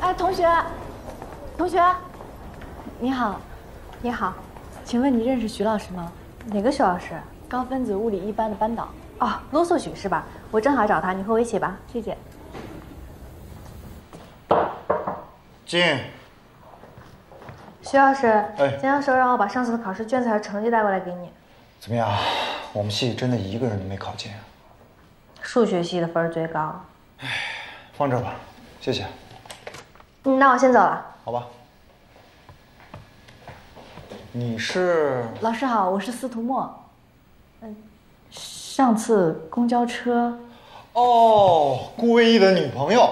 哎，同学，同学，你好，你好，请问你认识徐老师吗？哪个徐老师？高分子物理一班的班导。哦，罗素许是吧？我正好找他，你和我一起吧。谢谢。进。徐老师，哎江教授让我把上次的考试卷子还有成绩带过来给你。怎么样？我们系真的一个人都没考进啊？数学系的分儿最高。哎放这儿吧，谢谢。嗯，那我先走了。好吧。你是？老师好，我是司徒墨。嗯，上次公交车，哦，顾魏一的女朋友。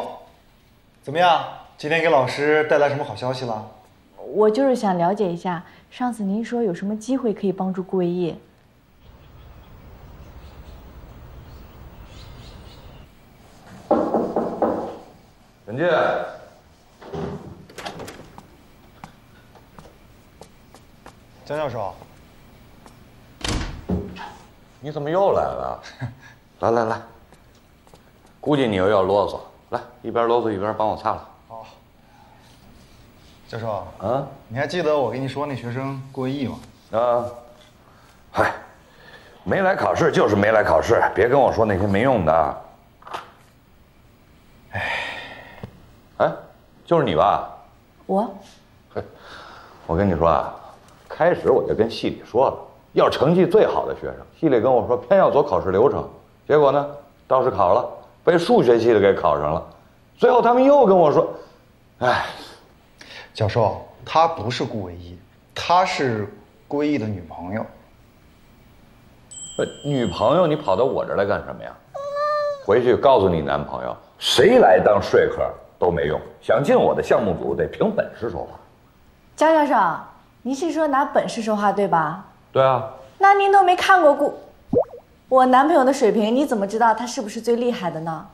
怎么样？今天给老师带来什么好消息了？我就是想了解一下，上次您说有什么机会可以帮助顾魏业？陈江教授，你怎么又来了？来来来，估计你又要啰嗦，来一边啰嗦一边帮我擦了。教授，啊你还记得我跟你说那学生过亿吗？啊，嗨，没来考试就是没来考试，别跟我说那些没用的。哎，哎，就是你吧？我我跟你说啊，开始我就跟系里说了，要成绩最好的学生。系里跟我说偏要走考试流程，结果呢，倒是考了，被数学系的给考上了。最后他们又跟我说，哎，教授，她不是顾唯一，她是顾魏一的女朋友。呃女朋友你跑到我这儿来干什么呀？回去告诉你男朋友，谁来当说客都没用，想进我的项目组得凭本事说话。江教授，您是说拿本事说话对吧？对啊，那您都没看过顾我男朋友的水平，你怎么知道他是不是最厉害的呢？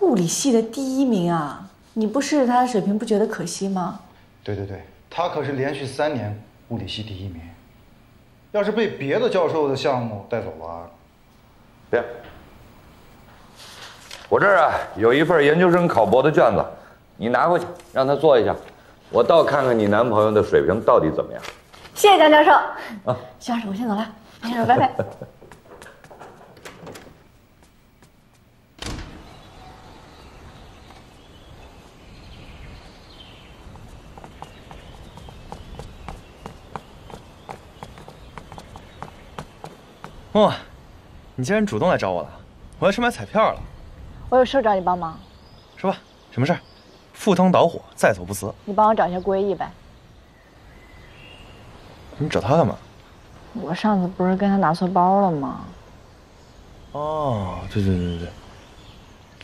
物理系的第一名啊！你不试试他的水平，不觉得可惜吗？对对对，他可是连续三年物理系第一名。要是被别的教授的项目带走了，别，我这儿啊有一份研究生考博的卷子，你拿回去让他做一下，我倒看看你男朋友的水平到底怎么样。谢谢江教授。啊，徐老师，我先走了。江教授，拜拜。莫，你竟然主动来找我了，我要去买彩票了，我有事找你帮忙，说吧，什么事儿？赴汤蹈火，在所不辞。你帮我找一下顾魏一呗。你找他干嘛？我上次不是跟他拿错包了吗？哦，对对对对对，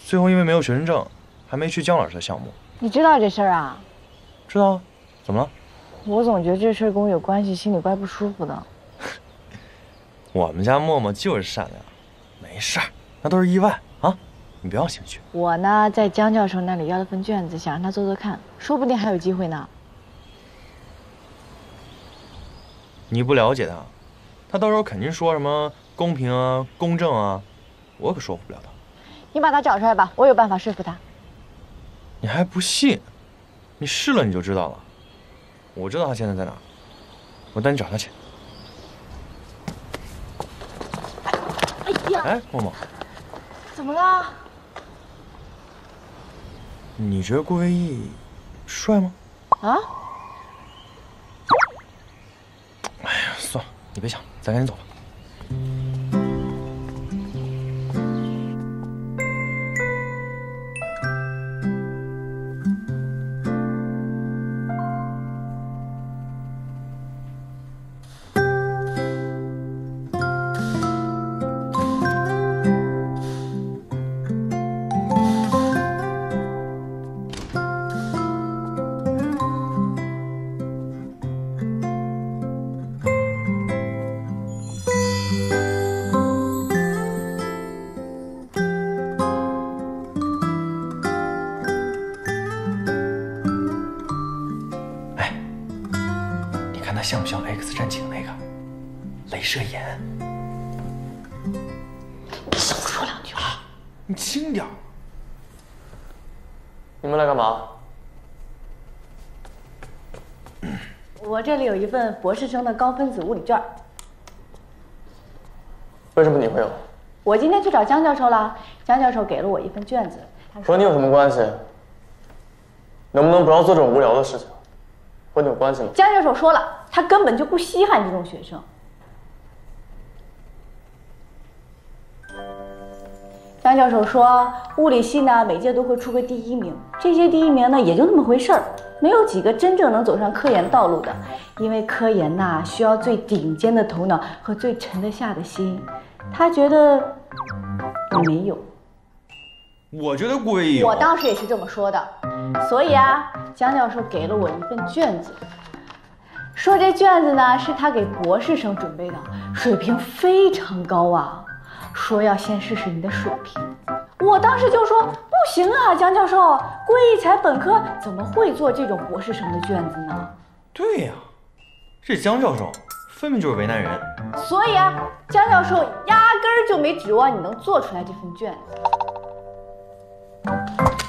最后因为没有学生证，还没去姜老师的项目。你知道这事儿啊？知道啊，怎么了？我总觉得这事儿跟我有关系，心里怪不舒服的。我们家默默就是善良，没事儿，那都是意外啊，你别往心里去。我呢，在江教授那里要了份卷子，想让他做做看，说不定还有机会呢。你不了解他，他到时候肯定说什么公平啊、公正啊，我可说服不了他。你把他找出来吧，我有办法说服他。你还不信？你试了你就知道了。我知道他现在在哪，我带你找他去。哎呀，哎，默默，怎么了？你觉得顾维义帅吗？啊？哎呀，算了，别想，咱赶紧走吧。看他像不像《X 战警》那个镭射眼？少说两句话。你轻点。你们来干嘛？我这里有一份博士生的高分子物理卷。为什么你会有？我今天去找江教授了，江教授给了我一份卷子。和你有什么关系？能不能不要做这种无聊的事情？有关系吗？江教授说了，他根本就不稀罕这种学生。江教授说，物理系呢每届都会出个第一名，这些第一名呢也就那么回事儿，没有几个真正能走上科研道路的，因为科研呐需要最顶尖的头脑和最沉得下的心。他觉得你没有，我觉得顾威有。我当时也是这么说的，所以啊，江教授给了我一份卷子，说这卷子呢是他给博士生准备的，水平非常高啊。说要先试试你的水平，我当时就说不行啊，江教授，桂一才本科怎么会做这种博士生的卷子呢？对呀，这江教授分明就是为难人。所以啊，江教授压根儿就没指望你能做出来这份卷子。Música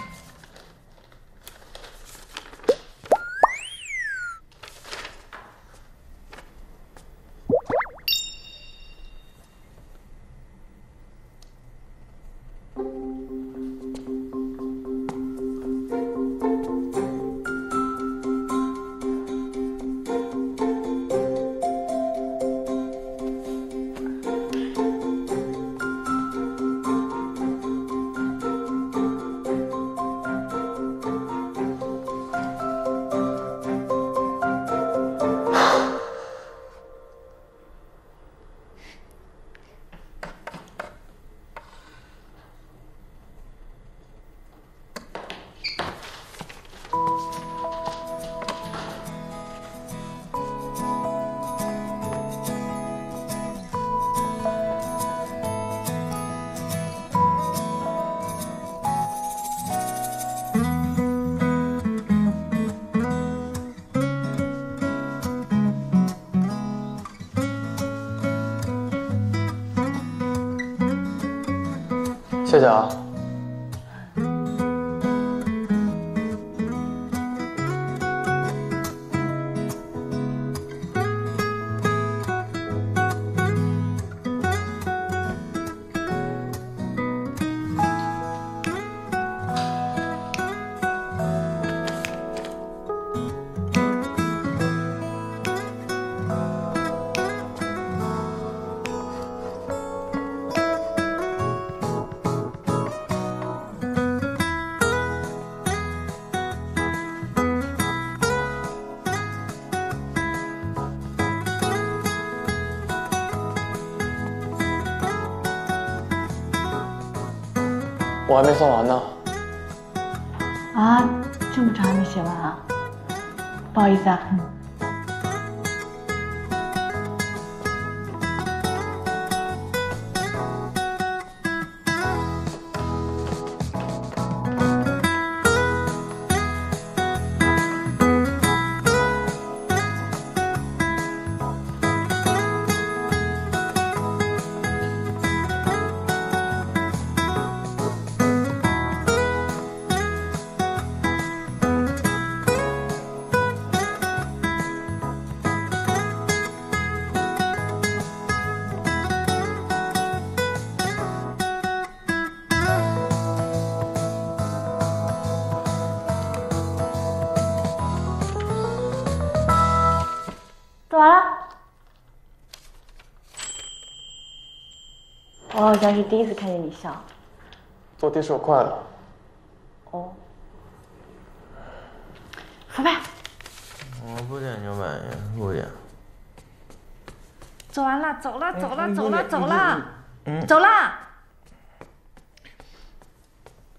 谢谢啊。我还没算完呢。啊，这么长还没写完啊？不好意思啊。我好像是第一次看见你笑。做题是有快了。哦。腐败，我不点牛板烟，不点。做完了，走了，走了，走了，走嗯了，走了，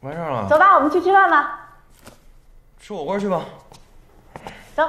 完事儿了，走吧，我们去吃饭吧。吃火锅去吧。走。